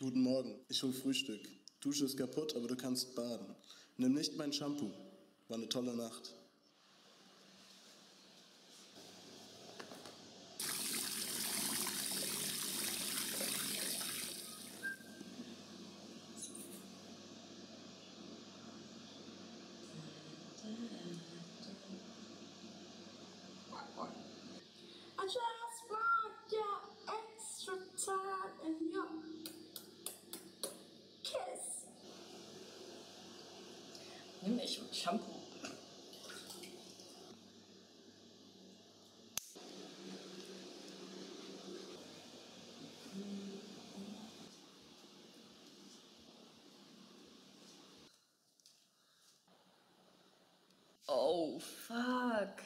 Guten Morgen, ich hol Frühstück. Dusche ist kaputt, aber du kannst baden. Nimm nicht mein Shampoo. War eine tolle Nacht. I just want your extra time and your Nicht Shampoo. Oh, fuck.